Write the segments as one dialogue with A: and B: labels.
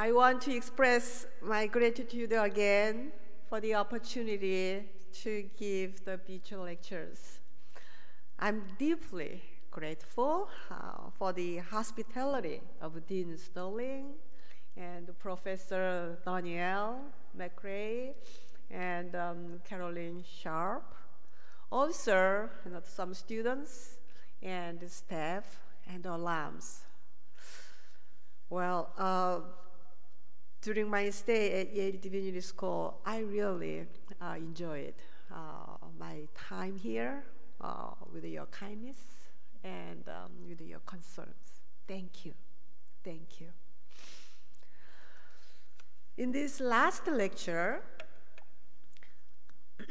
A: I want to express my gratitude again for the opportunity to give the virtual lectures. I'm deeply grateful uh, for the hospitality of Dean Sterling and Professor Danielle McRae and um, Caroline Sharp. Also, you know, some students and staff and alums. Well, uh, during my stay at Yale Divinity School, I really uh, enjoyed uh, my time here uh, with your kindness and um, with your concerns. Thank you. Thank you. In this last lecture,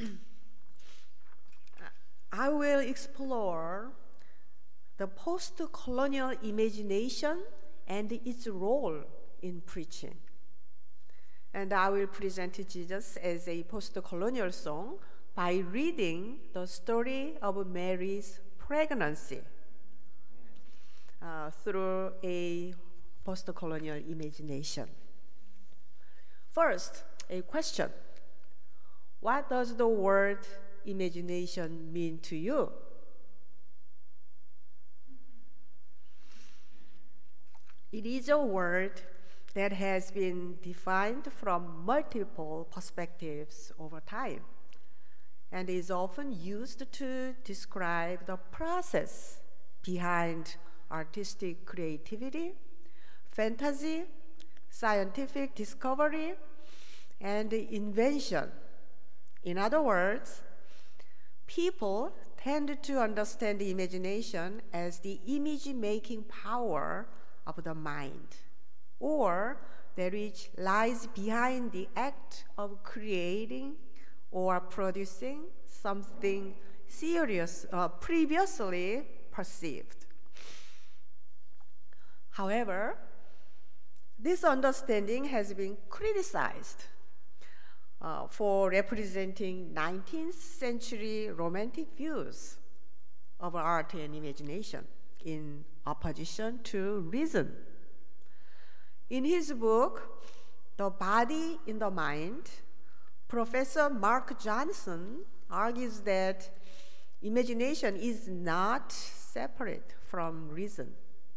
A: I will explore the post colonial imagination and its role in preaching. And I will present Jesus as a post colonial song by reading the story of Mary's pregnancy uh, through a post colonial imagination. First, a question What does the word imagination mean to you? It is a word that has been defined from multiple perspectives over time and is often used to describe the process behind artistic creativity, fantasy, scientific discovery, and invention. In other words, people tend to understand the imagination as the image making power of the mind, or that which lies behind the act of creating or producing something serious uh, previously perceived. However, this understanding has been criticized uh, for representing 19th century romantic views of art and imagination in opposition to reason. In his book, The Body in the Mind, Professor Mark Johnson argues that imagination is not separate from reason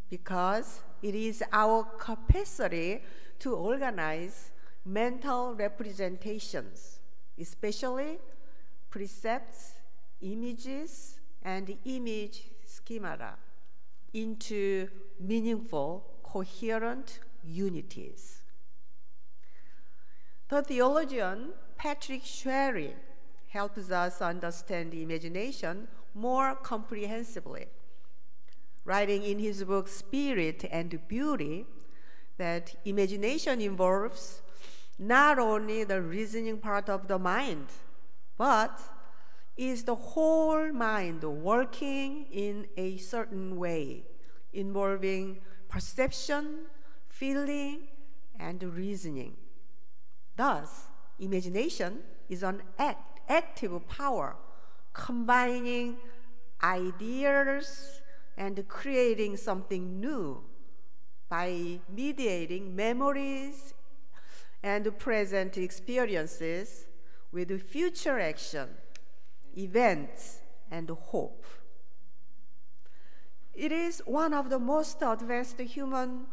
A: because it is our capacity to organize mental representations, especially percepts, images, and image schemata into meaningful, coherent unities. The theologian Patrick Sherry helps us understand imagination more comprehensively, writing in his book Spirit and Beauty that imagination involves not only the reasoning part of the mind, but is the whole mind working in a certain way, involving perception, feeling, and reasoning. Thus, imagination is an act, active power combining ideas and creating something new by mediating memories and present experiences with future action events, and hope. It is one of the most advanced human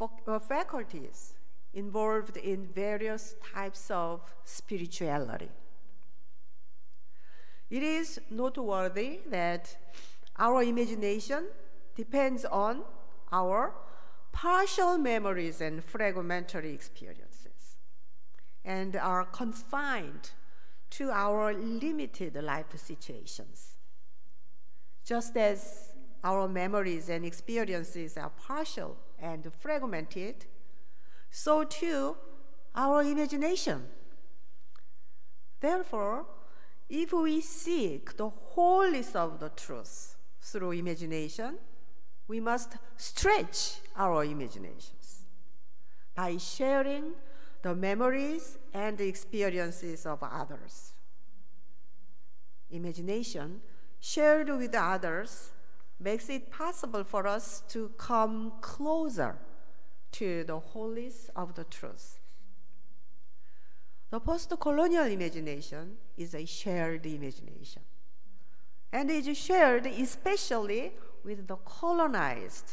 A: Uh, faculties involved in various types of spirituality. It is noteworthy that our imagination depends on our partial memories and fragmentary experiences and are confined to our limited life situations. Just as our memories and experiences are partial and fragmented, so too our imagination. Therefore, if we seek the wholeness of the truth through imagination, we must stretch our imaginations by sharing the memories and experiences of others. Imagination shared with others makes it possible for us to come closer to the holies of the truth. The post colonial imagination is a shared imagination and is shared especially with the colonized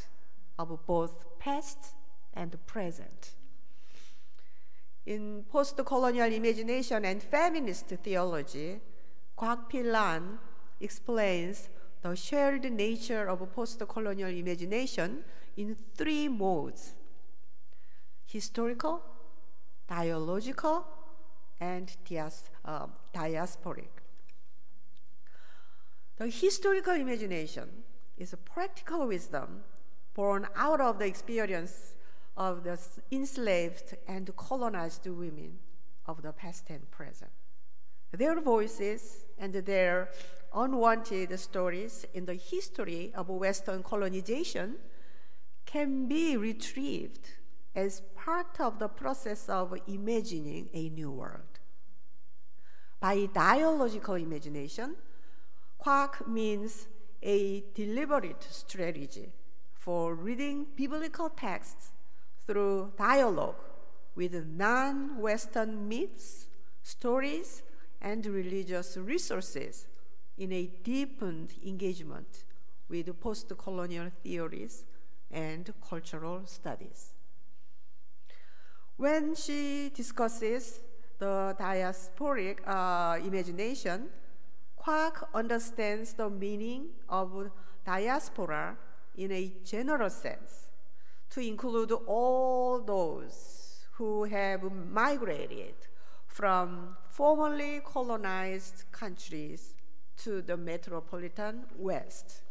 A: of both past and present. In post colonial imagination and feminist theology, Kwok Pui-lan explains the shared nature of post colonial imagination in three modes historical, dialogical, and dias, uh, diasporic. The historical imagination is a practical wisdom born out of the experience of the enslaved and colonized women of the past and present. Their voices and their unwanted stories in the history of Western colonization can be retrieved as part of the process of imagining a new world. By dialogical imagination, Kwok means a deliberate strategy for reading biblical texts through dialogue with non Western myths, stories, and religious resources in a deepened engagement with post colonial theories and cultural studies. When she discusses the diasporic uh, imagination, Kwok understands the meaning of diaspora in a general sense to include all those who have migrated from formerly colonized countries to the metropolitan West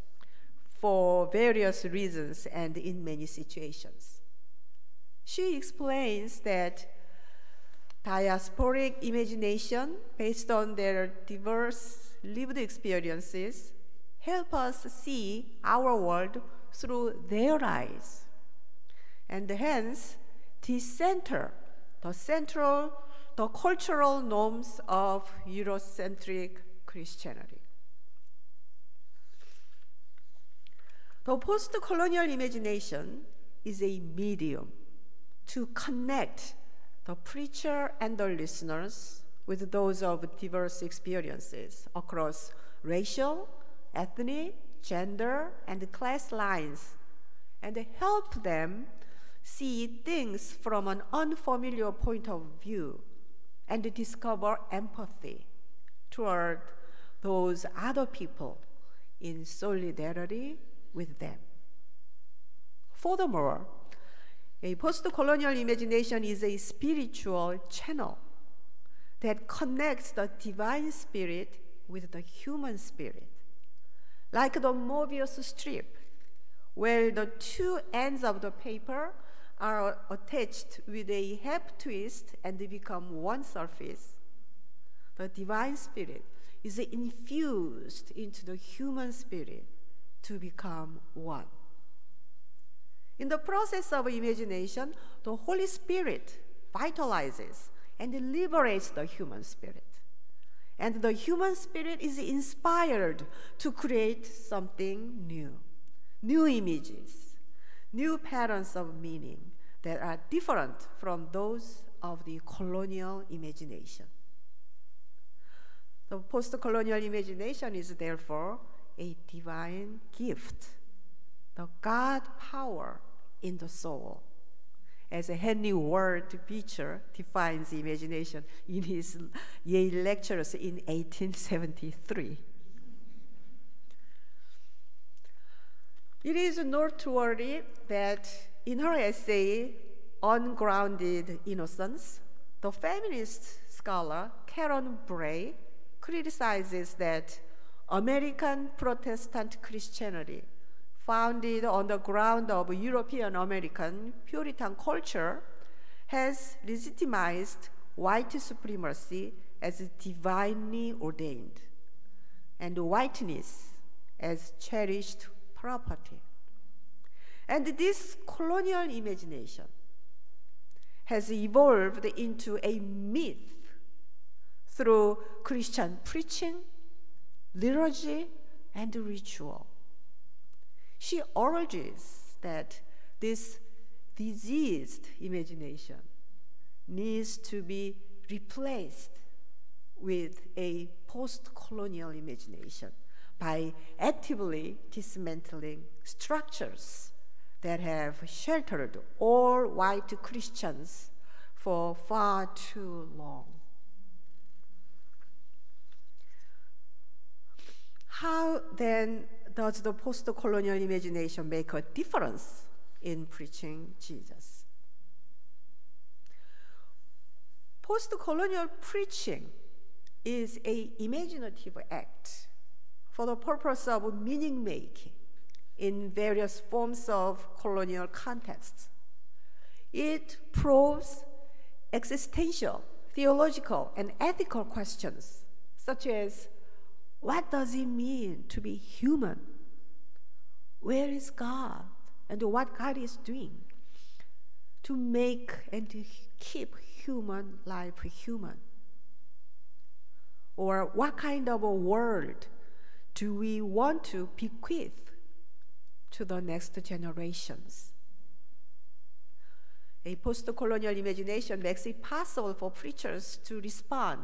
A: for various reasons and in many situations. She explains that diasporic imagination, based on their diverse lived experiences, help us see our world through their eyes, and hence the center, the central, the cultural norms of Eurocentric Christianity. The post colonial imagination is a medium to connect the preacher and the listeners with those of diverse experiences across racial, ethnic, gender, and class lines, and help them see things from an unfamiliar point of view and discover empathy toward those other people in solidarity with them. Furthermore, a post colonial imagination is a spiritual channel that connects the divine spirit with the human spirit. Like the Mobius strip, where the two ends of the paper are attached with a half twist and they become one surface. The divine spirit is infused into the human spirit to become one. In the process of imagination, the Holy Spirit vitalizes and liberates the human spirit. And the human spirit is inspired to create something new, new images, new patterns of meaning that are different from those of the colonial imagination. The post colonial imagination is therefore a divine gift, the God power in the soul. As a Henry Ward Beecher defines imagination in his Yale lectures in 1873. It is noteworthy that in her essay, Ungrounded Innocence, the feminist scholar Karen Bray criticizes that American Protestant Christianity, founded on the ground of European American Puritan culture, has legitimized white supremacy as divinely ordained and whiteness as cherished property. And this colonial imagination has evolved into a myth through Christian preaching, liturgy, and ritual. She urges that this diseased imagination needs to be replaced with a post colonial imagination by actively dismantling structures that have sheltered all white Christians for far too long. How then does the post colonial imagination make a difference in preaching Jesus? Post colonial preaching is a imaginative act for the purpose of meaning making in various forms of colonial contexts. It probes existential, theological, and ethical questions such as what does it mean to be human? Where is God? And what God is doing to make and to keep human life human? Or what kind of a world do we want to bequeath to the next generations? A post colonial imagination makes it possible for preachers to respond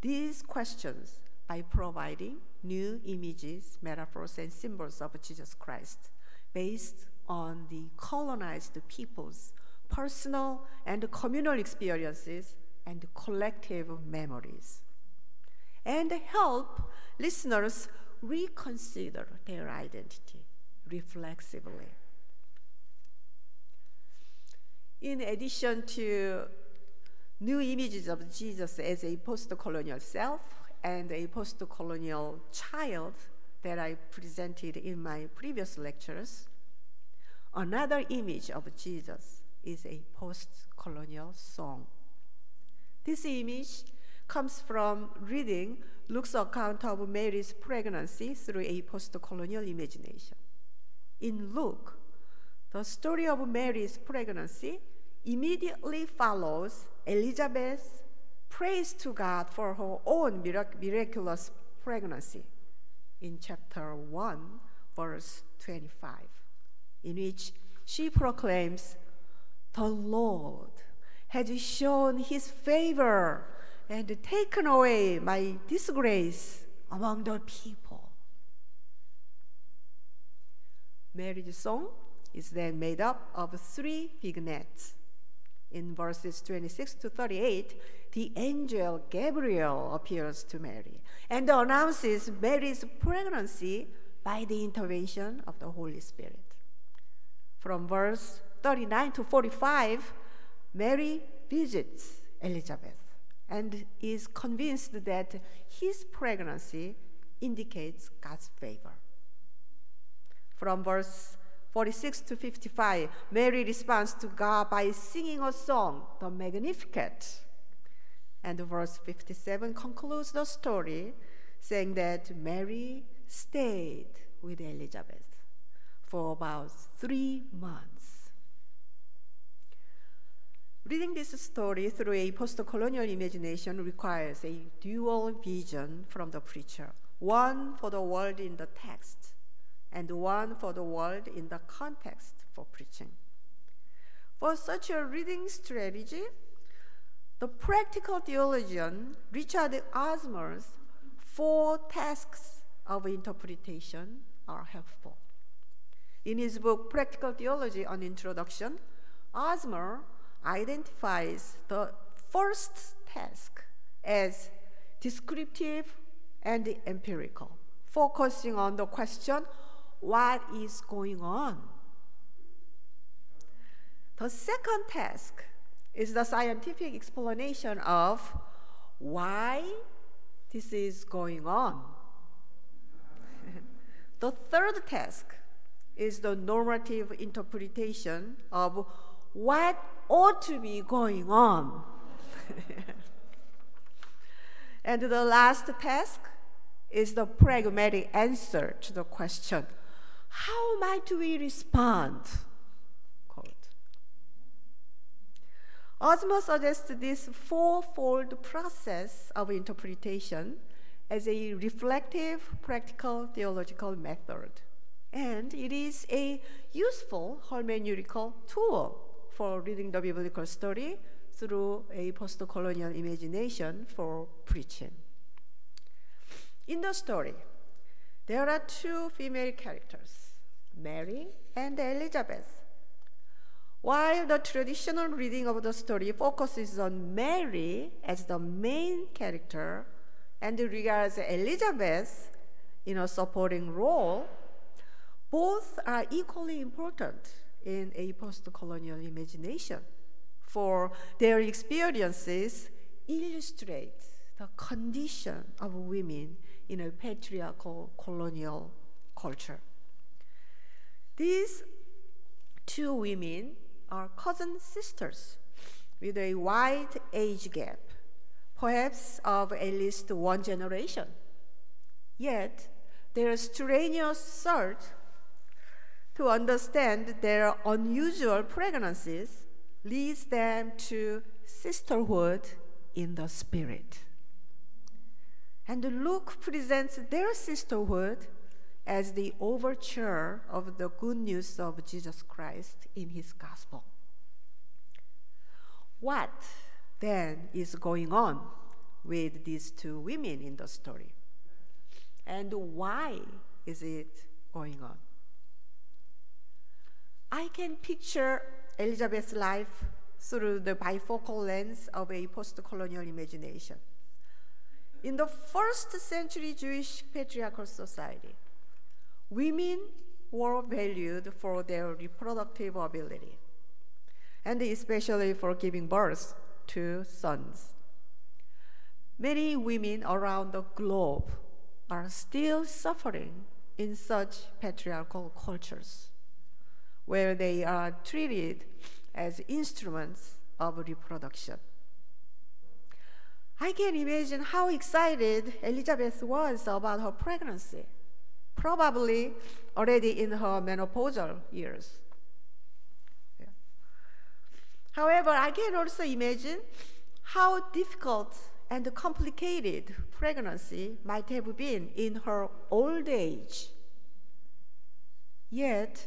A: these questions by providing new images, metaphors, and symbols of Jesus Christ based on the colonized people's personal and communal experiences and collective memories, and help listeners reconsider their identity reflexively. In addition to new images of Jesus as a post colonial self and a post colonial child that I presented in my previous lectures, another image of Jesus is a post colonial song. This image comes from reading Luke's account of Mary's pregnancy through a post colonial imagination. In Luke, the story of Mary's pregnancy immediately follows Elizabeth's praise to God for her own mirac- miraculous pregnancy in chapter 1, verse 25, in which she proclaims, The Lord has shown his favor and taken away my disgrace among the people. Mary's song is then made up of three vignettes. In verses 26 to 38, the angel Gabriel appears to Mary and announces Mary's pregnancy by the intervention of the Holy Spirit. From verse 39 to 45, Mary visits Elizabeth and is convinced that his pregnancy indicates God's favor. From verse 46 to 55, Mary responds to God by singing a song, the Magnificat. And verse 57 concludes the story saying that Mary stayed with Elizabeth for about three months. Reading this story through a post colonial imagination requires a dual vision from the preacher one for the world in the text and one for the world in the context for preaching. For such a reading strategy, the practical theologian Richard Osmer's four tasks of interpretation are helpful. In his book, Practical Theology on Introduction, Osmer identifies the first task as descriptive and empirical, focusing on the question what is going on. The second task is the scientific explanation of why this is going on. the third task is the normative interpretation of what ought to be going on. and the last task is the pragmatic answer to the question how might we respond? Quote. Osmer suggests this fourfold process of interpretation as a reflective, practical theological method. And it is a useful hermeneutical tool for reading the biblical story through a post colonial imagination for preaching. In the story, there are two female characters, Mary and Elizabeth. While the traditional reading of the story focuses on Mary as the main character and regards Elizabeth in a supporting role, both are equally important in a post colonial imagination, for their experiences illustrate the condition of women in a patriarchal colonial culture. These two women are cousin sisters with a wide age gap, perhaps of at least one generation. Yet, their strenuous search to understand their unusual pregnancies leads them to sisterhood in the spirit. And Luke presents their sisterhood as the overture of the good news of Jesus Christ in his gospel. What then is going on with these two women in the story? And why is it going on? I can picture Elizabeth's life through the bifocal lens of a post colonial imagination. In the first century Jewish patriarchal society, women were valued for their reproductive ability, and especially for giving birth to sons. Many women around the globe are still suffering in such patriarchal cultures, where they are treated as instruments of reproduction. I can imagine how excited Elizabeth was about her pregnancy, probably already in her menopausal years. However, I can also imagine how difficult and complicated pregnancy might have been in her old age. Yet,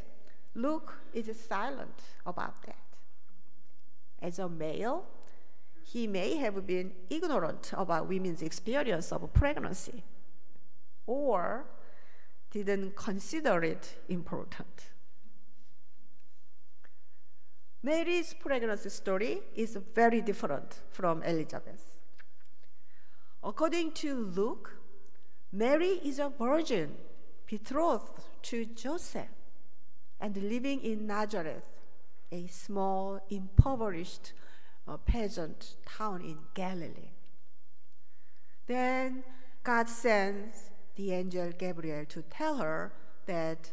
A: Luke is silent about that. As a male, he may have been ignorant about women's experience of pregnancy or didn't consider it important. Mary's pregnancy story is very different from Elizabeth's. According to Luke, Mary is a virgin betrothed to Joseph and living in Nazareth, a small, impoverished a peasant town in Galilee. Then God sends the angel Gabriel to tell her that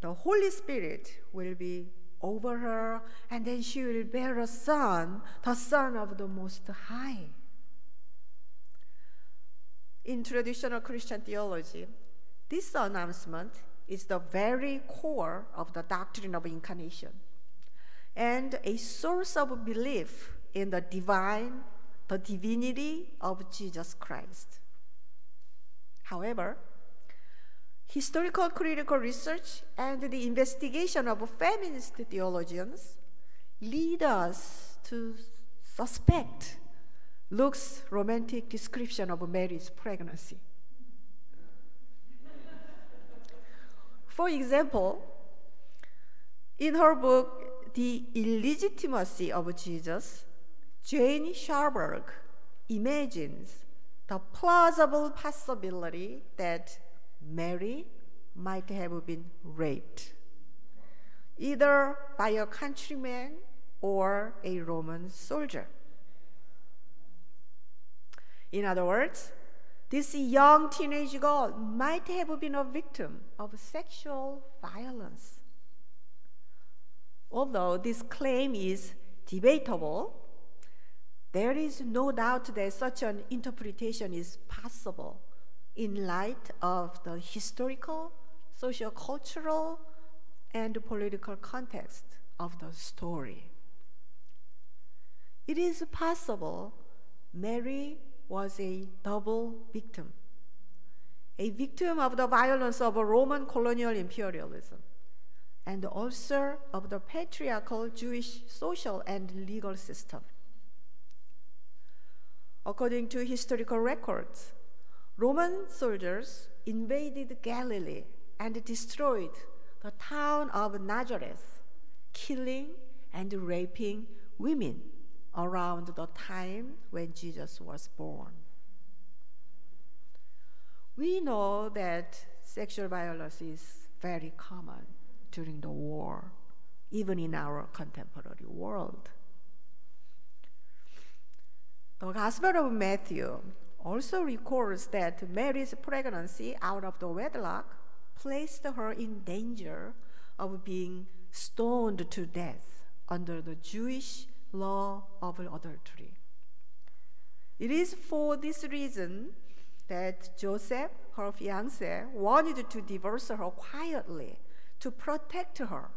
A: the Holy Spirit will be over her, and then she will bear a son, the Son of the Most High. In traditional Christian theology, this announcement is the very core of the doctrine of incarnation and a source of belief in the divine, the divinity of Jesus Christ. However, historical critical research and the investigation of feminist theologians lead us to suspect Luke's romantic description of Mary's pregnancy. For example, in her book, the illegitimacy of Jesus, Jane Schaberg imagines the plausible possibility that Mary might have been raped, either by a countryman or a Roman soldier. In other words, this young teenage girl might have been a victim of sexual violence. Although this claim is debatable, there is no doubt that such an interpretation is possible in light of the historical, socio-cultural, and political context of the story. It is possible Mary was a double victim, a victim of the violence of Roman colonial imperialism and also of the patriarchal Jewish social and legal system. According to historical records, Roman soldiers invaded Galilee and destroyed the town of Nazareth, killing and raping women around the time when Jesus was born. We know that sexual violence is very common during the war, even in our contemporary world. The Gospel of Matthew also records that Mary's pregnancy out of the wedlock placed her in danger of being stoned to death under the Jewish law of adultery. It is for this reason that Joseph, her fiance, wanted to divorce her quietly to protect her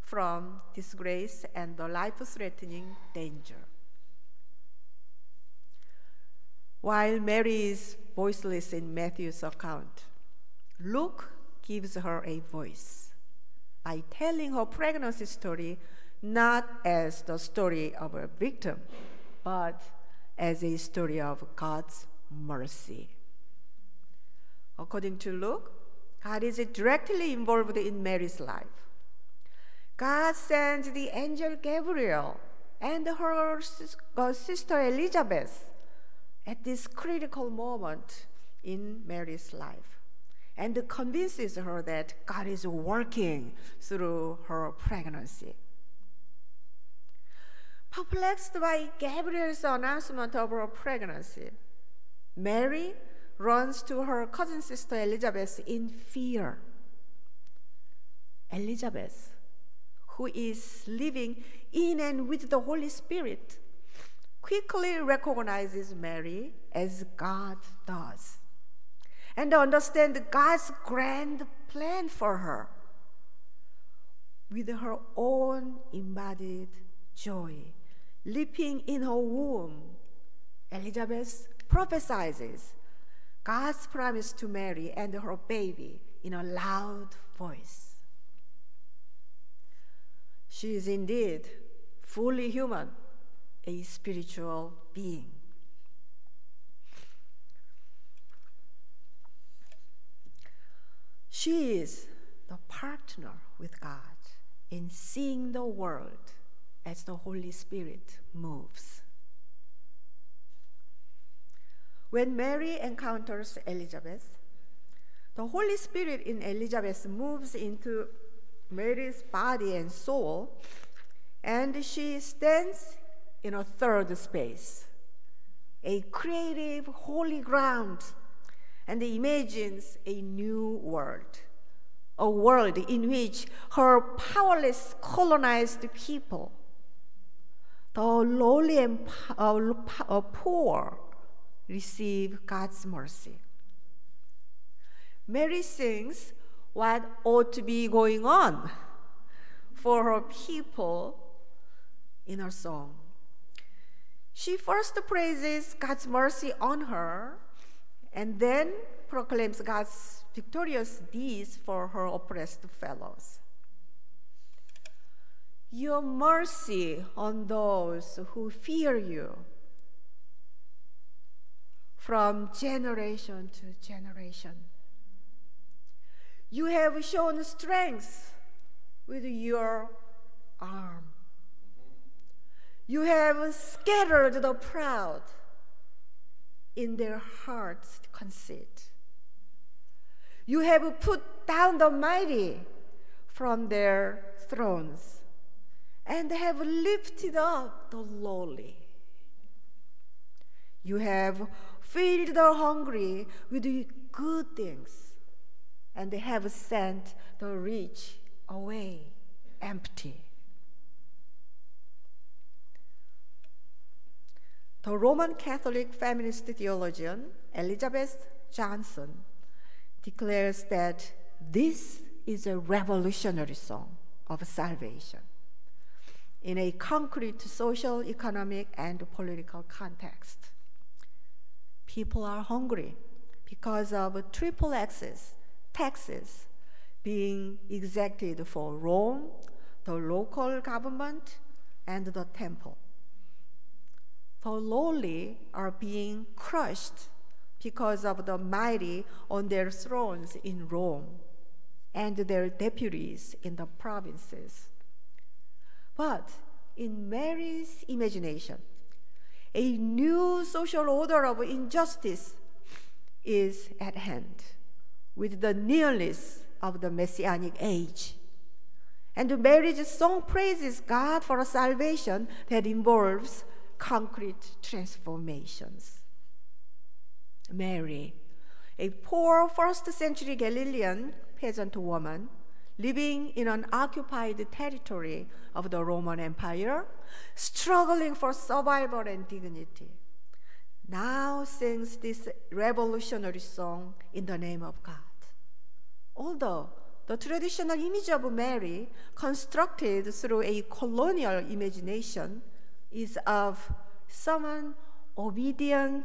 A: from disgrace and the life threatening danger. While Mary is voiceless in Matthew's account, Luke gives her a voice by telling her pregnancy story not as the story of a victim, but as a story of God's mercy. According to Luke, God is directly involved in Mary's life. God sends the angel Gabriel and her uh, sister Elizabeth at this critical moment in Mary's life and convinces her that God is working through her pregnancy. Perplexed by Gabriel's announcement of her pregnancy, Mary runs to her cousin sister Elizabeth in fear. Elizabeth, who is living in and with the Holy Spirit, quickly recognizes Mary as God does and understands God's grand plan for her. With her own embodied joy leaping in her womb, Elizabeth prophesies God's promise to Mary and her baby in a loud voice. She is indeed fully human, a spiritual being. She is the partner with God in seeing the world as the Holy Spirit moves. When Mary encounters Elizabeth, the Holy Spirit in Elizabeth moves into Mary's body and soul, and she stands in a third space, a creative, holy ground, and imagines a new world, a world in which her powerless colonized people, the lowly and uh, poor, receive God's mercy. Mary sings what ought to be going on for her people in her song. She first praises God's mercy on her and then proclaims God's victorious deeds for her oppressed fellows. Your mercy on those who fear you from generation to generation. You have shown strength with your arm. You have scattered the proud in their hearts' conceit. You have put down the mighty from their thrones and have lifted up the lowly. You have filled the hungry with good things, and they have sent the rich away empty. The Roman Catholic feminist theologian Elizabeth Johnson declares that this is a revolutionary song of salvation in a concrete social, economic, and political context people are hungry because of triple taxes, being exacted for Rome, the local government, and the temple. The lowly are being crushed because of the mighty on their thrones in Rome and their deputies in the provinces. But in Mary's imagination, a new social order of injustice is at hand with the nearness of the messianic age. And the Mary's song praises God for a salvation that involves concrete transformations. Mary, a poor first century Galilean peasant woman living in an occupied territory of the Roman Empire, struggling for survival and dignity, now sings this revolutionary song in the name of God. Although the traditional image of Mary, constructed through a colonial imagination, is of someone obedient,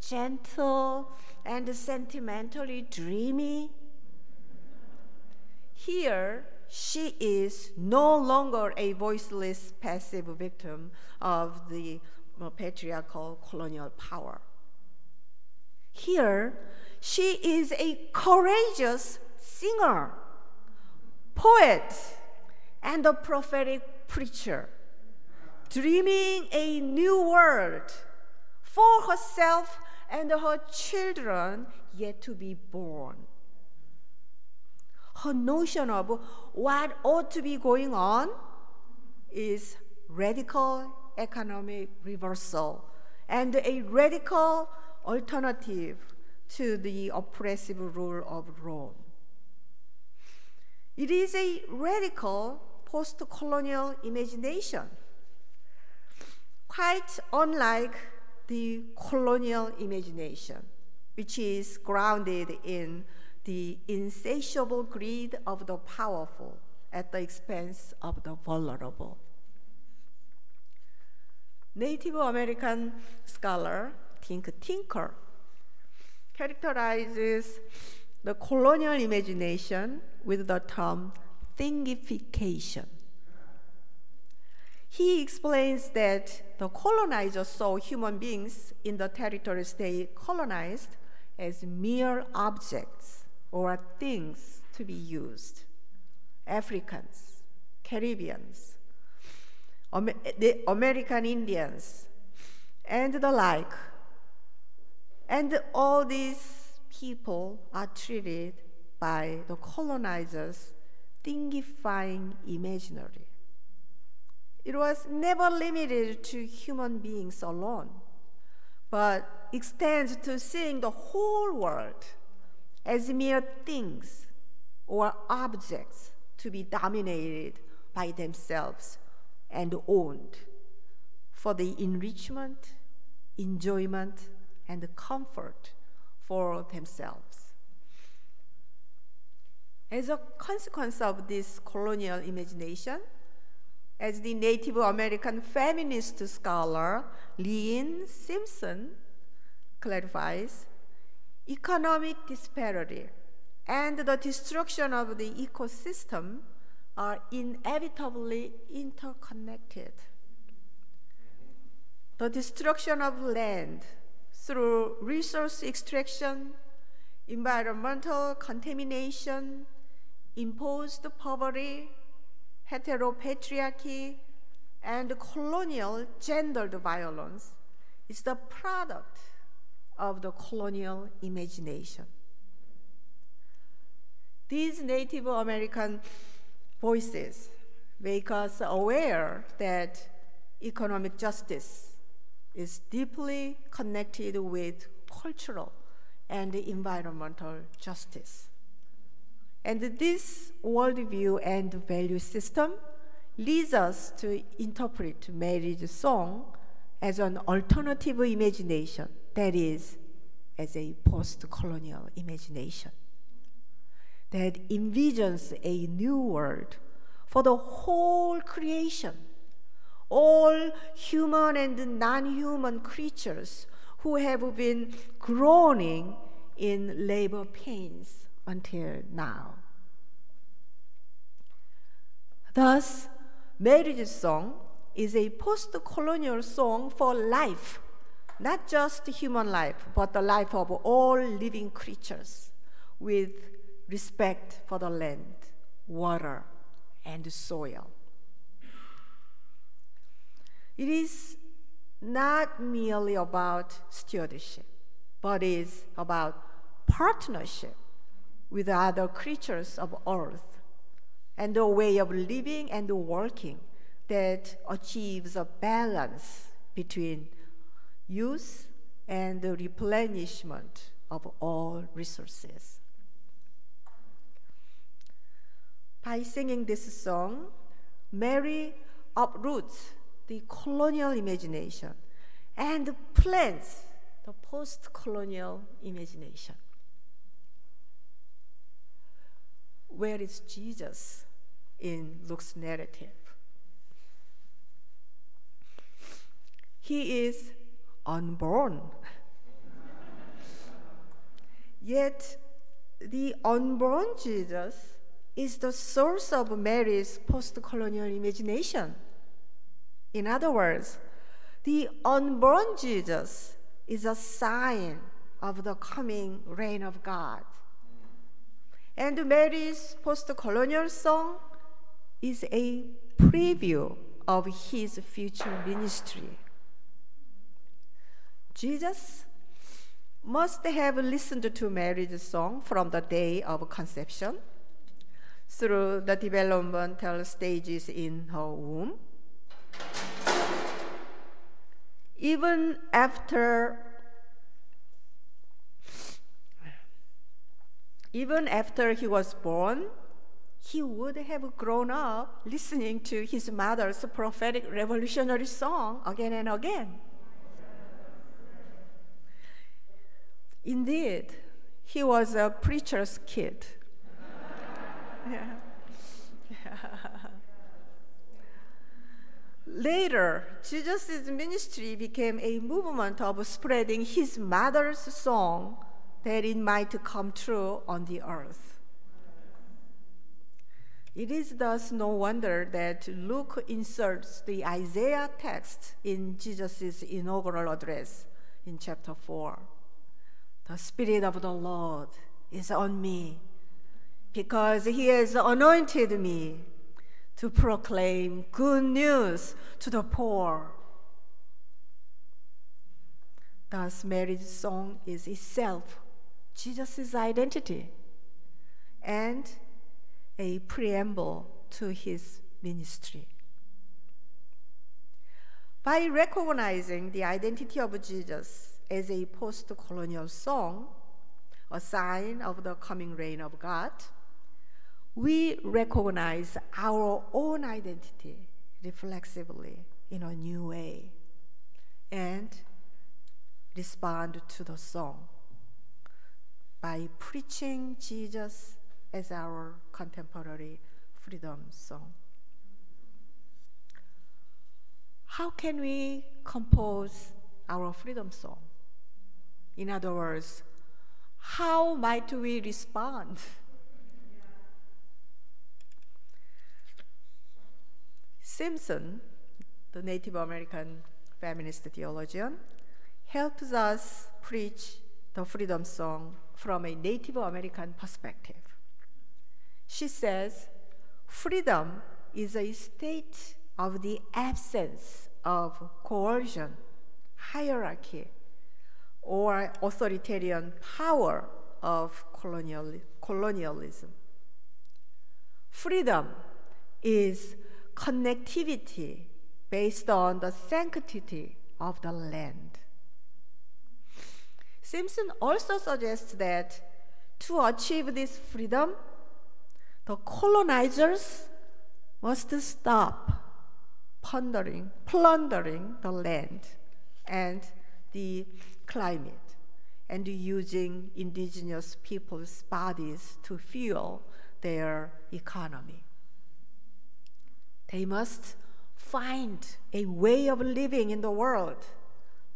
A: gentle, and sentimentally dreamy. Here, she is no longer a voiceless, passive victim of the uh, patriarchal colonial power. Here, she is a courageous singer, poet, and a prophetic preacher, dreaming a new world for herself and her children yet to be born. Her notion of what ought to be going on is radical economic reversal and a radical alternative to the oppressive rule of Rome. It is a radical post colonial imagination, quite unlike the colonial imagination, which is grounded in the insatiable greed of the powerful at the expense of the vulnerable. Native American scholar Tink Tinker characterizes the colonial imagination with the term thingification. He explains that the colonizers saw human beings in the territories they colonized as mere objects or things to be used. Africans, Caribbeans, the American Indians, and the like. And all these people are treated by the colonizers thingifying imaginary. It was never limited to human beings alone, but extends to seeing the whole world as mere things or objects to be dominated by themselves and owned for the enrichment, enjoyment, and comfort for themselves. As a consequence of this colonial imagination, as the Native American feminist scholar Leanne Simpson clarifies, economic disparity and the destruction of the ecosystem are inevitably interconnected. The destruction of land through resource extraction, environmental contamination, imposed poverty, heteropatriarchy, and colonial gendered violence is the product of the colonial imagination. These Native American voices make us aware that economic justice is deeply connected with cultural and environmental justice. And this worldview and value system leads us to interpret Mary's song as an alternative imagination, that is, as a post colonial imagination. That envisions a new world for the whole creation, all human and non human creatures who have been groaning in labor pains until now. Thus, marriage song is a post-colonial song for life, not just human life, but the life of all living creatures with respect for the land, water, and soil. It is not merely about stewardship, but is about partnership with other creatures of earth and a way of living and working that achieves a balance between use and the replenishment of all resources. By singing this song, Mary uproots the colonial imagination and plants the post colonial imagination. Where is Jesus in Luke's narrative? He is unborn. Yet, the unborn Jesus is the source of Mary's post colonial imagination. In other words, the unborn Jesus is a sign of the coming reign of God. And Mary's post colonial song is a preview of his future ministry. Jesus must have listened to Mary's song from the day of conception through the developmental stages in her womb. Even after even after he was born, he would have grown up listening to his mother's prophetic revolutionary song again and again. Indeed, he was a preacher's kid. Later, Jesus' ministry became a movement of spreading his mother's song that it might come true on the earth. It is thus no wonder that Luke inserts the Isaiah text in Jesus' inaugural address in chapter 4. The Spirit of the Lord is on me because he has anointed me to proclaim good news to the poor. Thus, Mary's song is itself Jesus' identity and a preamble to his ministry. By recognizing the identity of Jesus as a post colonial song, a sign of the coming reign of God, we recognize our own identity reflexively in a new way and respond to the song by preaching Jesus as our contemporary freedom song. How can we compose our freedom song? In other words, how might we respond? Simpson, the Native American feminist theologian, helps us preach the freedom song from a Native American perspective. She says, freedom is a state of the absence of coercion, hierarchy, or authoritarian power of colonial, colonialism. Freedom is connectivity based on the sanctity of the land. Simpson also suggests that to achieve this freedom, the colonizers must stop plundering, plundering the land and the climate and using indigenous people's bodies to fuel their economy. They must find a way of living in the world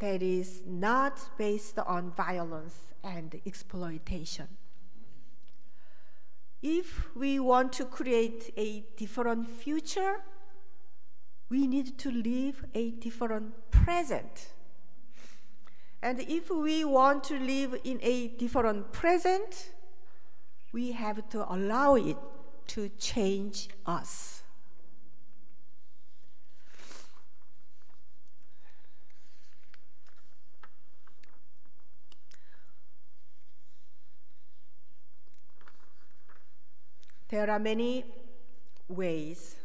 A: that is not based on violence and exploitation. if we want to create a different future, we need to live a different present. And if we want to live in a different present, we have to allow it to change us. There are many ways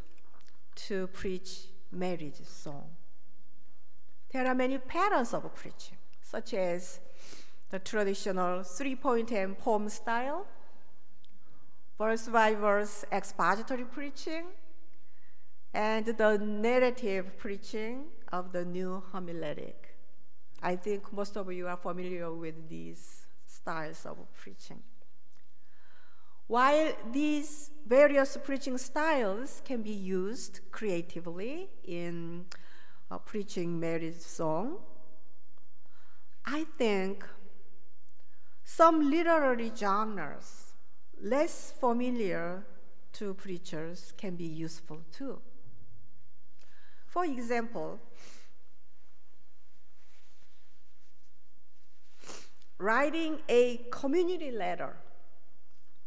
A: to preach Mary's song. There are many patterns of preaching, such as the traditional three-point and poem style, verse by verse expository preaching, and the narrative preaching of the new homiletic. I think most of you are familiar with these styles of preaching. While these various preaching styles can be used creatively in uh, preaching Mary's song, I think some literary genres less familiar to preachers can be useful too. For example, writing a community letter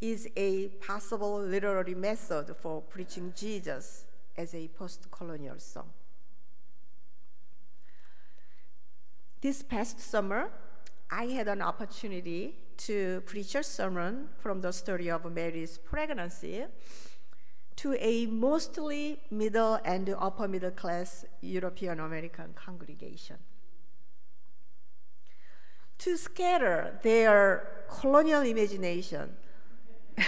A: is a possible literary method for preaching Jesus as a post-colonial song. This past summer, I had an opportunity to preach a sermon from the story of Mary's pregnancy to a mostly middle and upper middle class European American congregation. To scatter their colonial imagination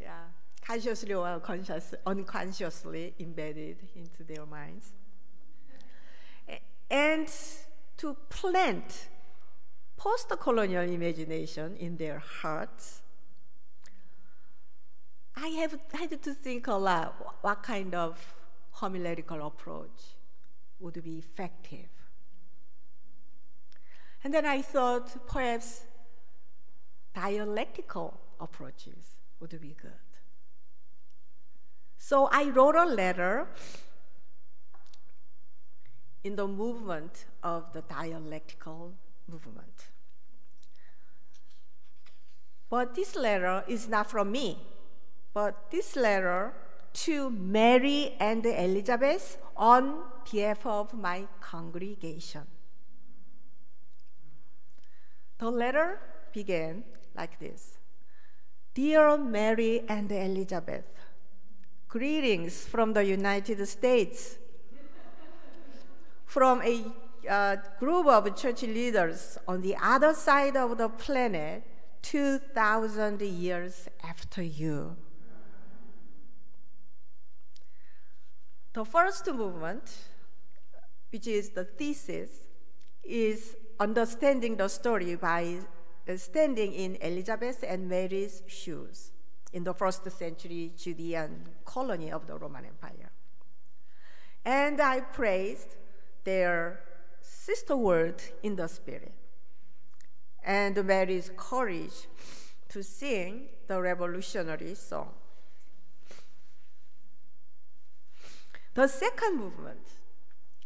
A: yeah, consciously or unconscious, unconsciously embedded into their minds. And to plant post colonial imagination in their hearts, I have had to think a lot what kind of homiletical approach would be effective. And then I thought perhaps dialectical approaches would be good. So I wrote a letter in the movement of the dialectical movement. But this letter is not from me, but this letter to Mary and Elizabeth on behalf of my congregation. The letter began like this Dear Mary and Elizabeth, greetings from the United States. From a uh, group of church leaders on the other side of the planet 2,000 years after you. The first movement, which is the thesis, is understanding the story by standing in Elizabeth and Mary's shoes in the first century Judean colony of the Roman Empire. And I praised their sister word in the spirit and Mary's courage to sing the revolutionary song. The second movement,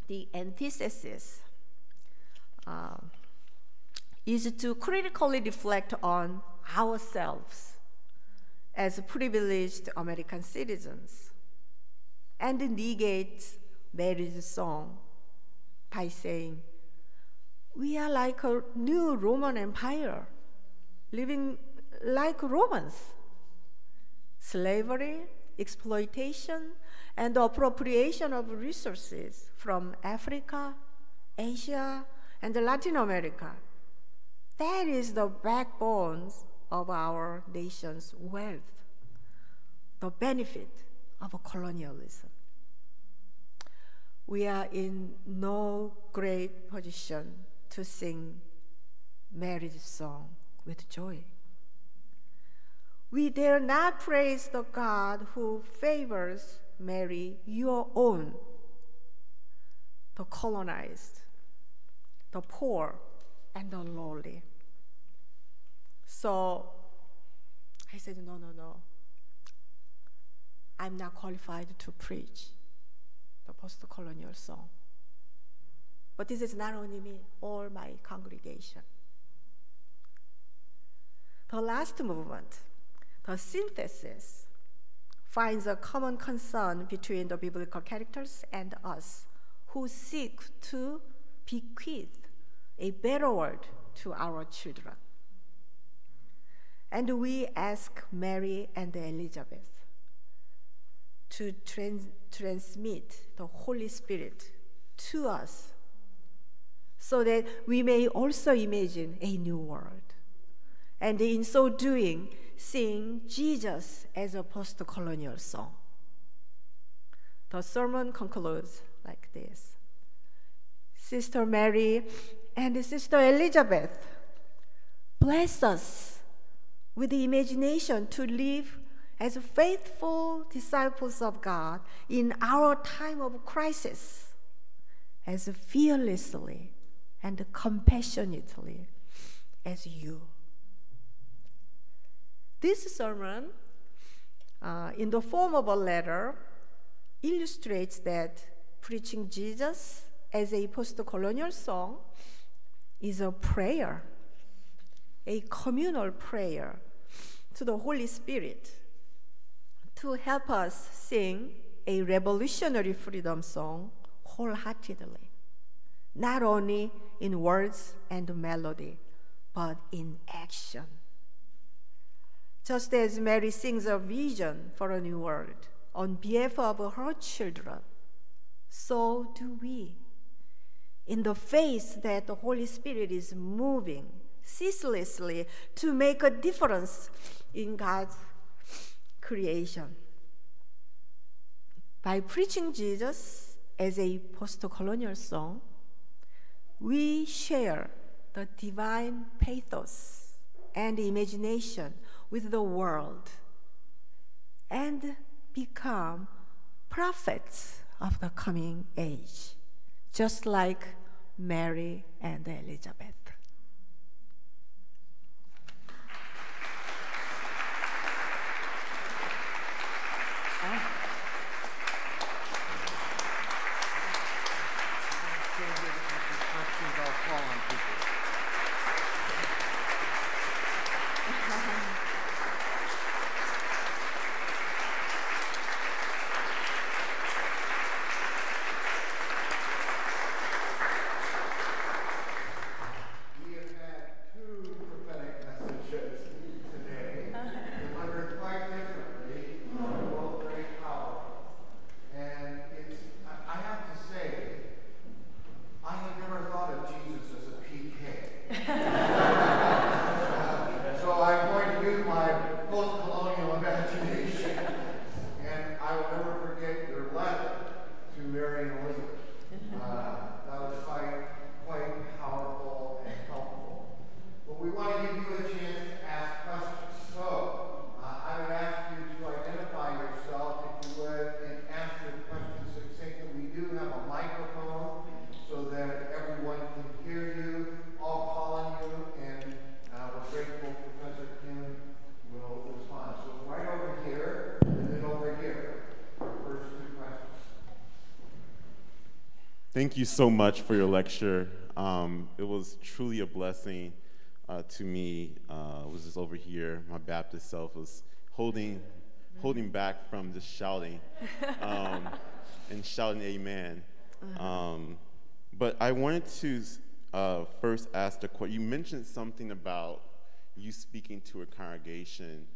A: the antithesis, uh, is to critically reflect on ourselves as privileged American citizens and negate Mary's song by saying, We are like a new Roman Empire, living like Romans. Slavery, exploitation, and appropriation of resources from Africa, Asia, and Latin America that is the backbone of our nation's wealth, the benefit of colonialism. We are in no great position to sing Mary's song with joy. We dare not praise the God who favors Mary, your own, the colonized, the poor, and the lowly. So I said, No, no, no. I'm not qualified to preach the post colonial song. But this is not only me, all my congregation. The last movement, the synthesis, finds a common concern between the biblical characters and us who seek to bequeath a better world to our children. And we ask Mary and Elizabeth to trans- transmit the Holy Spirit to us so that we may also imagine a new world. And in so doing, sing Jesus as a post colonial song. The sermon concludes like this Sister Mary and Sister Elizabeth, bless us with the imagination to live as faithful disciples of God in our time of crisis, as fearlessly and compassionately as you. This sermon, uh, in the form of a letter, illustrates that preaching Jesus as a post colonial song is a prayer, a communal prayer to the Holy Spirit to help us sing a revolutionary freedom song wholeheartedly, not only in words and melody, but in action. Just as Mary sings a vision for a new world on behalf of her children, so do we. In the face that the Holy Spirit is moving ceaselessly to make a difference in God's creation. By preaching Jesus as a post colonial song, we share the divine pathos and imagination with the world and become prophets of the coming age, just like Mary and Elizabeth.
B: You so much for your lecture. Um, it was truly a blessing uh, to me. Uh, I was just over here. My Baptist self was holding, holding back from just shouting um, and shouting amen. Uh-huh. Um, but I wanted to uh, first ask the question. You mentioned something about you speaking to a congregation,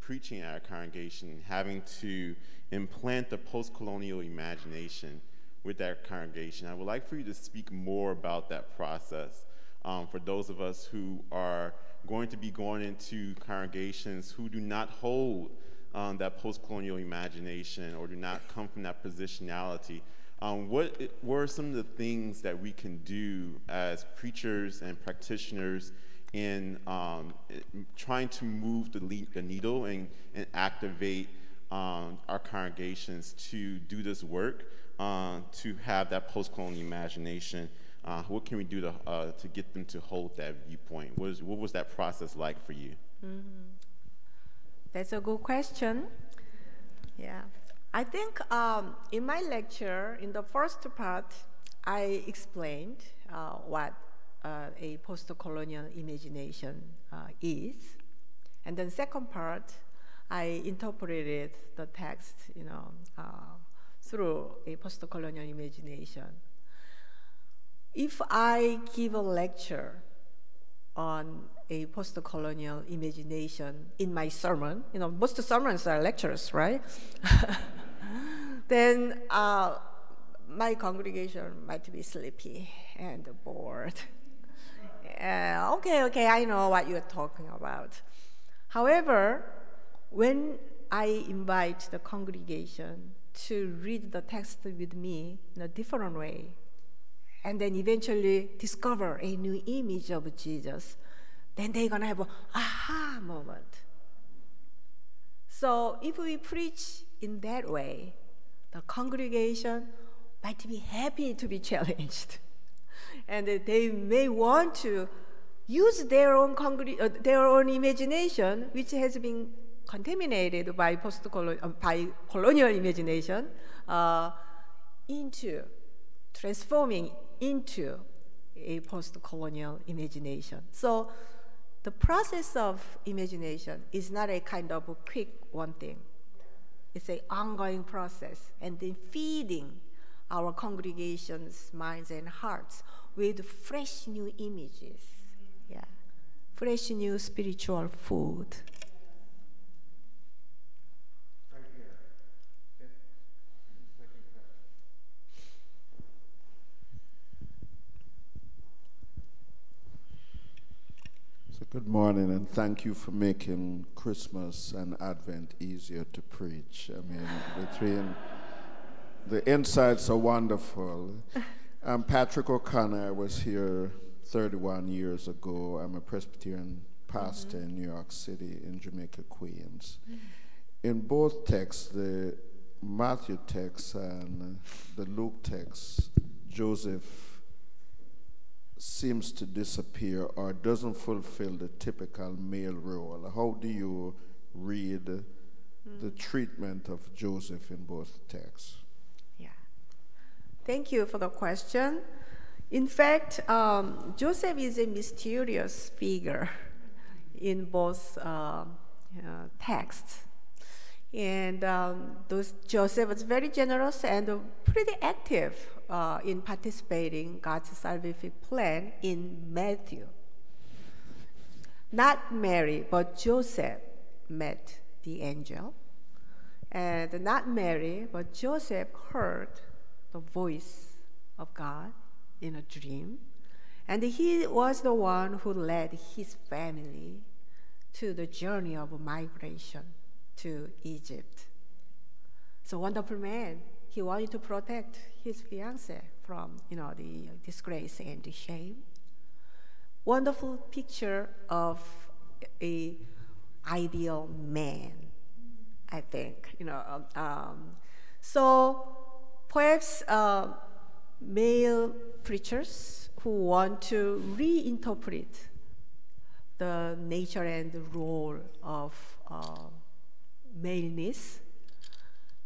B: preaching at a congregation, having to implant the post colonial imagination with that congregation. I would like for you to speak more about that process um, for those of us who are going to be going into congregations who do not hold um, that post colonial imagination or do not come from that positionality. Um, what were some of the things that we can do as preachers and practitioners in um, trying to move the, the needle and, and activate um, our congregations to do this work? Uh, to have that post-colonial imagination? Uh, what can we do to, uh, to get them to hold that viewpoint? What, is, what was that process like for you? Mm-hmm.
A: That's a good question. Yeah. I think um, in my lecture, in the first part, I explained uh, what uh, a post-colonial imagination uh, is. And then second part, I interpreted the text, you know, uh, through a post-colonial imagination. If I give a lecture on a post-colonial imagination in my sermon, you know, most sermons are lectures, right? then uh, my congregation might be sleepy and bored. Uh, okay, okay, I know what you're talking about. However, when I invite the congregation to read the text with me in a different way, and then eventually discover a new image of Jesus, then they're gonna have a aha moment. So if we preach in that way, the congregation might be happy to be challenged. and they may want to use their own, uh, their own imagination, which has been contaminated by post-colonial, uh, by colonial imagination, uh, into transforming into a post-colonial imagination. So the process of imagination is not a kind of a quick one thing. It's an ongoing process, and then feeding our congregation's minds and hearts with fresh new images. Yeah, fresh new spiritual food.
C: Good morning, and thank you for making Christmas and Advent easier to preach. I mean, between the insights are wonderful. I'm Patrick O'Connor. I was here 31 years ago. I'm a Presbyterian pastor mm-hmm. in New York City, in Jamaica, Queens. In both texts, the Matthew text and the Luke text, Joseph seems to disappear or doesn't fulfill the typical male role. How do you read mm. the treatment of Joseph in both texts?
A: Yeah. Thank you for the question. In fact, um, Joseph is a mysterious figure in both uh, uh, texts. And um, those, Joseph was very generous and pretty active uh, in participating God's salvific plan in Matthew. Not Mary, but Joseph met the angel. And not Mary, but Joseph heard the voice of God in a dream. And he was the one who led his family to the journey of migration to Egypt. So wonderful man. He wanted to protect his fiancée from, you know, the disgrace and the shame. Wonderful picture of a ideal man, I think, you know. Um, um so perhaps uh, male preachers who want to reinterpret the nature and the role of uh, maleness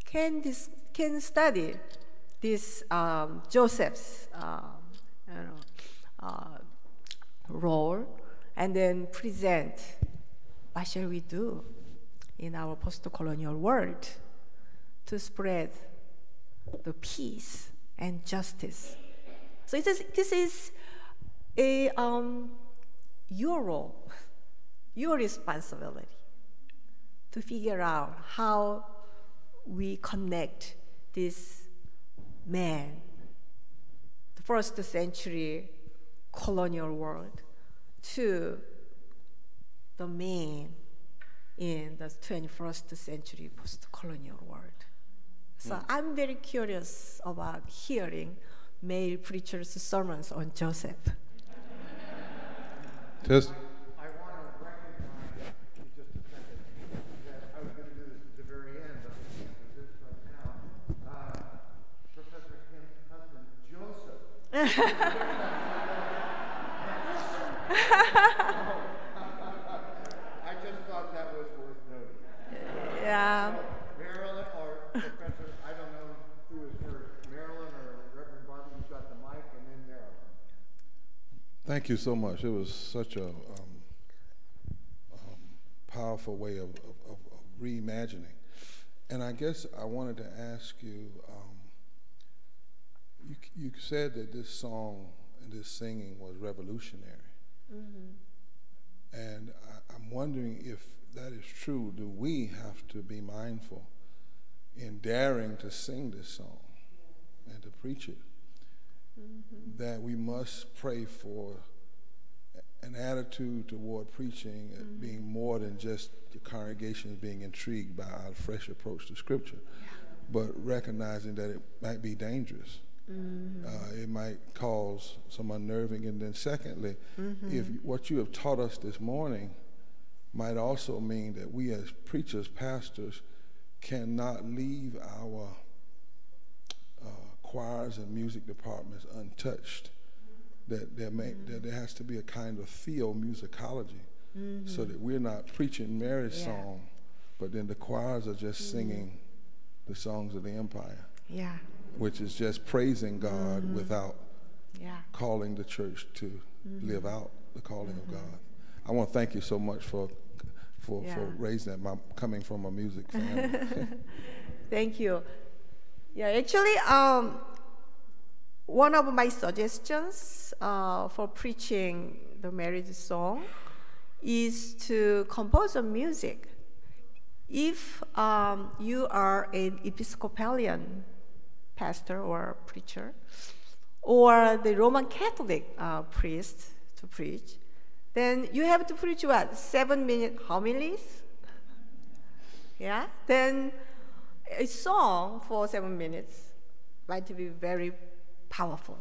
A: can, can study this um, Joseph's um, you know, uh, role and then present? What shall we do in our post-colonial world to spread the peace and justice. So this is a, um, your role, your responsibility to figure out how we connect this man, the first century colonial world, to the man in the 21st century post colonial world. So mm. I'm very curious about hearing male preachers' sermons on Joseph.
C: Just
D: I just thought that was worth noting.
E: Yeah. So, Marilyn or Professor, I don't know who is first, Marilyn or Reverend you got the mic, and then Marilyn.
D: Thank you so much. It was such a um, um, powerful way of, of, of reimagining. And I guess I wanted to ask you you, said that this song and this singing was revolutionary. Mm-hmm. And I, I'm wondering if that is true, do we have to be mindful in daring to sing this song and to preach it? Mm-hmm. That we must pray for an attitude toward preaching mm-hmm. being more than just the congregation being intrigued by our fresh approach to Scripture, yeah. but recognizing that it might be dangerous. Mm-hmm. Uh, it might cause some unnerving. And then, secondly, mm-hmm. if what you have taught us this morning might also mean that we as preachers, pastors, cannot leave our uh, choirs and music departments untouched. That there, may, mm-hmm. that there has to be a kind of theomusicology mm-hmm. so that we're not preaching Mary's yeah. song, but then the choirs are just mm-hmm. singing the songs of the empire.
A: Yeah.
D: Which is just praising God mm-hmm. without yeah. calling the church to mm-hmm. live out the calling of mm-hmm. God. I want to thank you so much for for, yeah. for raising that, my, coming from a music family.
A: Thank you. Yeah, actually, um, one of my suggestions uh, for preaching the Mary's song is to compose a music. If um, you are an Episcopalian pastor or preacher, or the Roman Catholic uh, priest to preach, then you have to preach what? Seven minute homilies? Yeah? Then a song for seven minutes might be very powerful.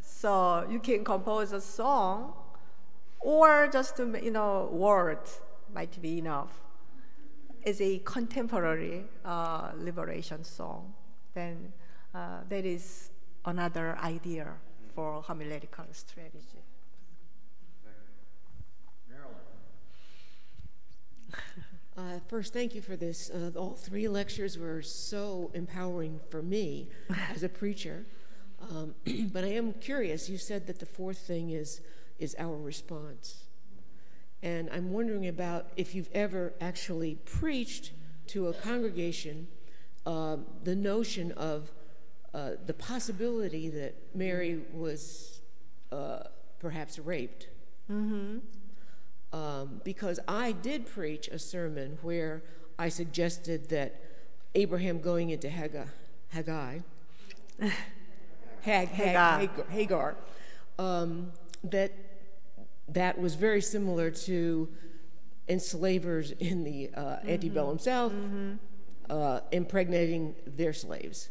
A: So you can compose a song or just, to you know, words might be enough as a contemporary uh, liberation song. Then uh, that is another idea for homiletical strategy.
F: Uh, first, thank you for this. Uh, all three lectures were so empowering for me as a preacher. Um, but I am curious. You said that the fourth thing is is our response, and I'm wondering about if you've ever actually preached to a congregation uh, the notion of uh, the possibility that Mary was uh, perhaps raped. Mm-hmm um, because I did preach a sermon where I suggested that Abraham going into Hagar, Haggai, Hag, Hag, Hagar, Hagar um, that that was very similar to enslavers in the uh, mm-hmm. antebellum South mm-hmm. uh, impregnating their slaves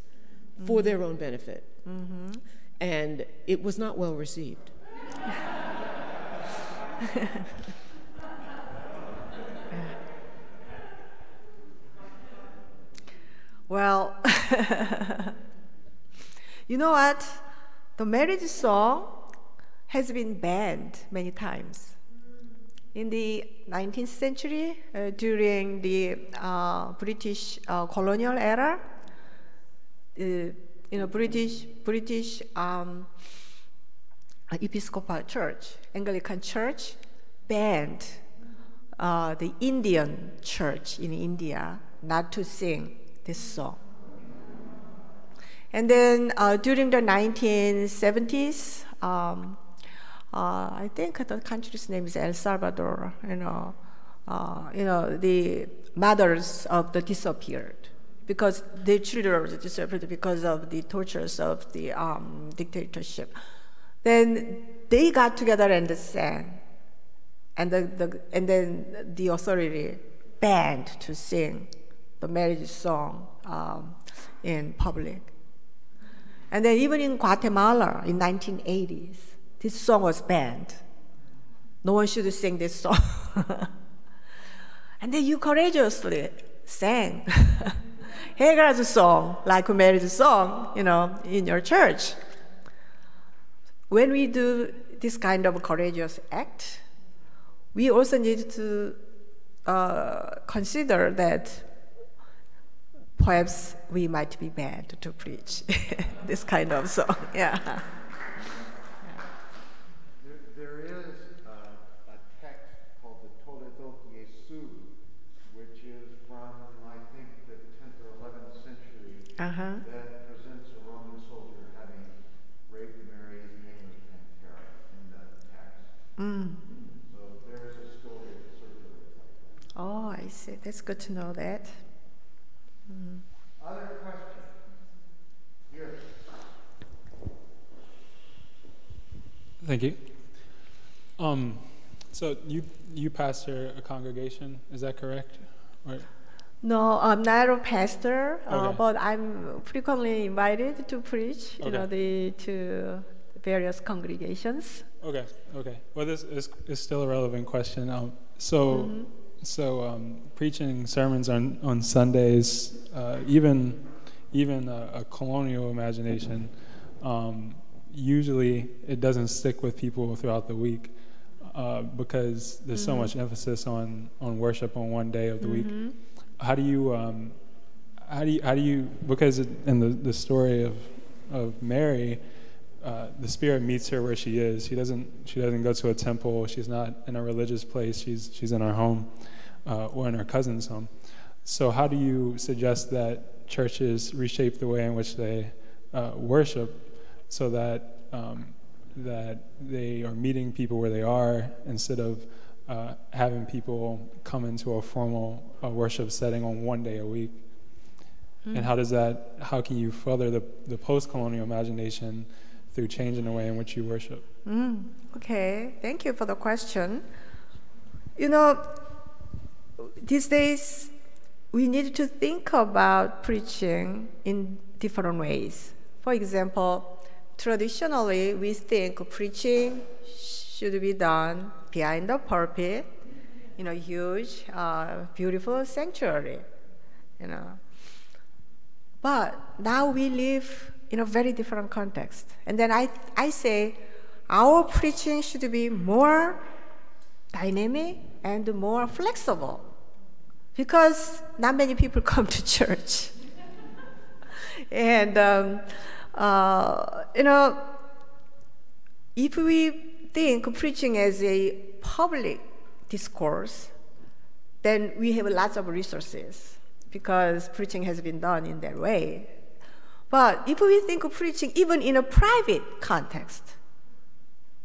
F: mm-hmm. for their own benefit. Mm-hmm. And it was not well received.
A: Well, you know what? The Mary's song has been banned many times. In the 19th century, uh, during the uh, British uh, colonial era, you know, British British um, Episcopal Church, Anglican Church, banned uh, the Indian church in India not to sing this song. And then uh, during the 1970s, um, uh, I think the country's name is El Salvador. You know, uh, you know the mothers of the disappeared because the children were disappeared because of the tortures of the um, dictatorship. Then they got together and sang, and the, the and then the authority banned to sing the Mary's song um, in public. And then even in Guatemala in 1980s, this song was banned. No one should sing this song. and then you courageously sang Hagar's song, like a Mary's song, you know, in your church. When we do this kind of courageous act, we also need to uh, consider that perhaps we might be banned to preach this kind of song. Yeah. Uh-huh.
C: that presents a Roman soldier having raped Mary, his name was Pantera in the text.
A: Mm.
C: So there is a story that circulates like that.
A: Oh, I see. That's good to know that.
C: Other questions? Yes.
G: Thank you. Um, so you you pastor a congregation, is that correct? Or,
A: No, I'm not a pastor, uh, but I'm frequently invited to preach, you know, the, to various congregations.
G: okay, okay. Well, this is, is still a relevant question. Um, so, so um, preaching sermons on on Sundays, uh, even even a, a colonial imagination, um, usually it doesn't stick with people throughout the week. Uh, because there's so much emphasis on, on worship on one day of the week. How do you um, how do you how do you because in the, the story of of Mary, uh, the Spirit meets her where she is. She doesn't she doesn't go to a temple. She's not in a religious place. She's she's in her home uh, or in her cousin's home. So how do you suggest that churches reshape the way in which they uh, worship so that um, that they are meeting people where they are instead of uh, having people come into a formal uh, worship setting on one day a week. And how does that? How can you further the, the post-colonial imagination through changing the way in which you worship?
A: Mm, okay, thank you for the question. You know, these days we need to think about preaching in different ways. For example, traditionally we think preaching should be done behind the pulpit in a huge, uh, beautiful sanctuary, you know. But now we live in a very different context. And then I, I say our preaching should be more dynamic and more flexible because not many people come to church. and, um, uh, you know, if we think preaching as a public discourse, then we have lots of resources because preaching has been done in that way. But if we think of preaching even in a private context,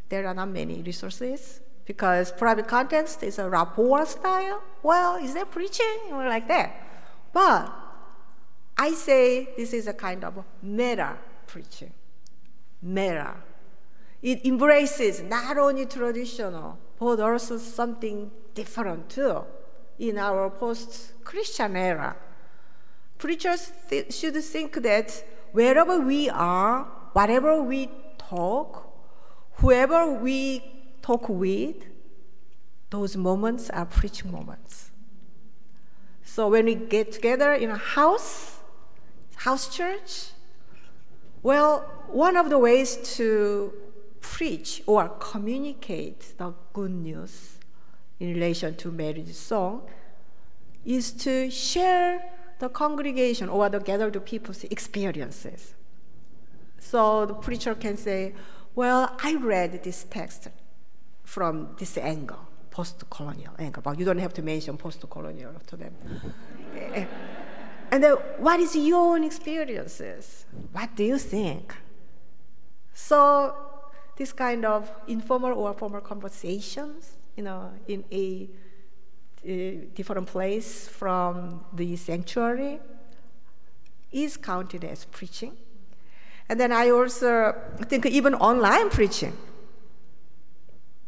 A: there are not many resources because private context is a rapport style. Well, is that preaching? Or like that. But I say this is a kind of meta preaching. Meta. It embraces not only traditional, but also something different too in our post Christian era. Preachers th- should think that wherever we are, whatever we talk, whoever we talk with, those moments are preaching moments. So when we get together in a house, house church, well, one of the ways to preach or communicate the good news in relation to Mary's song is to share the congregation or the gathered people's experiences. So the preacher can say, Well, I read this text from this angle, post colonial angle, but you don't have to mention post colonial to them. Eh, and then, what is your own experiences? What do you think? So, this kind of informal or formal conversations, you know, in a, a different place from the sanctuary is counted as preaching. And then I also think even online preaching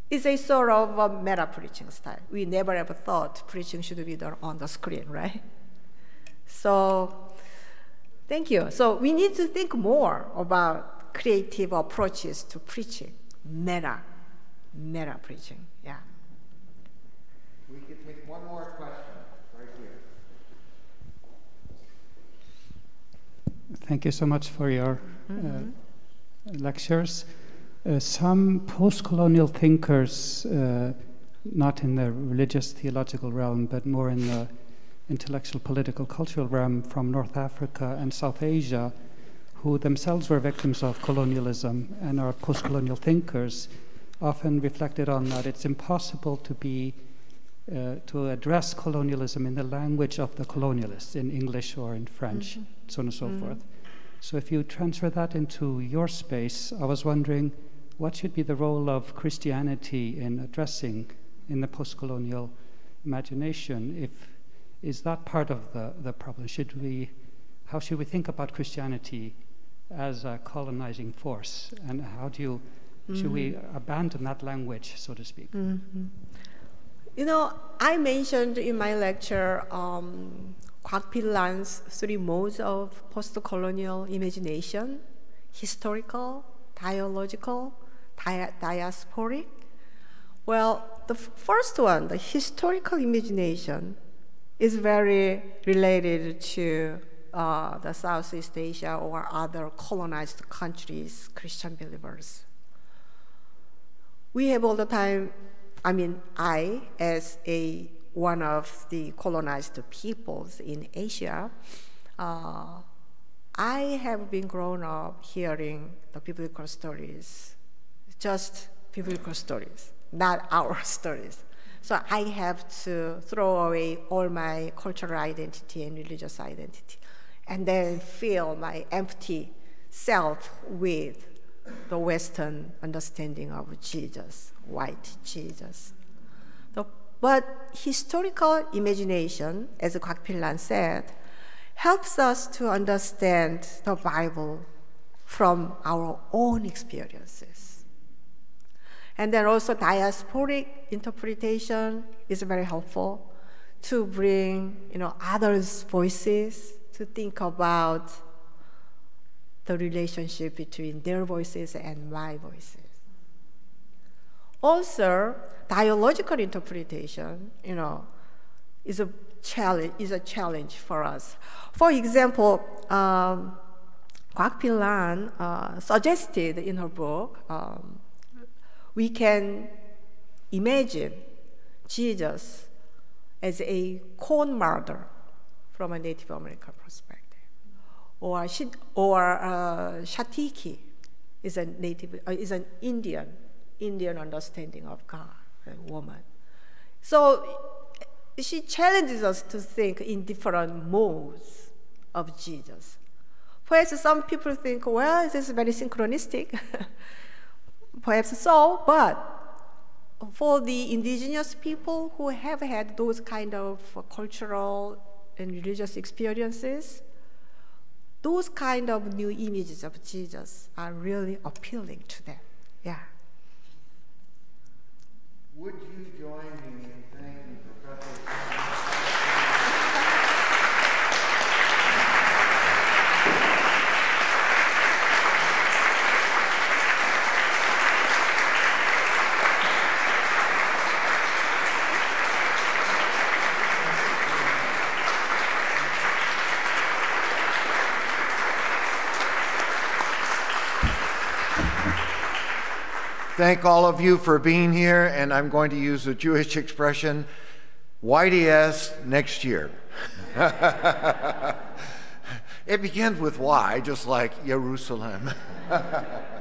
A: is a sort of a meta preaching style. We never ever thought preaching should be done on the screen, right? So, thank you. So, we need to think more about creative approaches to preaching, meta, meta preaching, yeah.
C: We could take one more question right here.
H: Thank you so much for your uh, lectures. Uh, some post colonial thinkers, uh, not in the religious theological realm, but more in the intellectual, political, cultural realm from North Africa and South Asia, who themselves were victims of colonialism and are post colonial thinkers, often reflected on that it's impossible to be uh, to address colonialism in the language of the colonialists, in English or in French,
A: Mhm.
H: so on and so
A: Mhm.
H: forth. So, if you transfer that into your space, I was wondering what should be the role of Christianity in addressing in the post colonial imagination? If, is that part of the, the problem? Should we, how should we think about Christianity as a colonizing force? And how do you, should we abandon that language, so to speak?
A: Mhm. You know, I mentioned in my lecture um, Kwok Pui-lan's three modes of post-colonial imagination: historical, dialogical, dia- diasporic. Well, the f- first one, the historical imagination, is very related to uh, the Southeast Asia or other colonized countries' Christian believers. We have all the time i mean i as a one of the colonized peoples in asia uh, i have been grown up hearing the biblical stories just biblical stories not our stories. So i have to throw away all my cultural identity and religious identity and then fill my empty self with the Western understanding of Jesus, white Jesus. But historical imagination, as Kwok Pui-lan said, helps us to understand the Bible from our own experiences. And then also diasporic interpretation is very helpful to bring you know others' voices to think about the relationship between their voices and my voices. Also, dialogical interpretation, you know, is a challenge. Is a challenge for us. For example, um, Kwok Pui-lan uh, suggested in her book, um, we can imagine Jesus as a corn mother from a Native American perspective or or uh, Shakti is a native uh, is an Indian Indian understanding of God, a woman. So she challenges us to think in different modes of Jesus. Perhaps some people think, well, this is very syncretistic. Perhaps so, but for the indigenous people who have had those kind of cultural and religious experiences, those kind of new images of Jesus are really appealing to them. Yeah.
E: Would you join me in thanking Professor? Thank all of you for being here, and I'm going to use the Jewish expression, YDS next year. it begins with Y, just like Jerusalem.